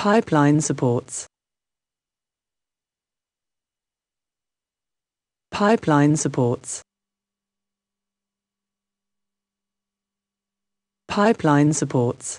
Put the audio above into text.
Pipeline supports. Pipeline supports. Pipeline supports.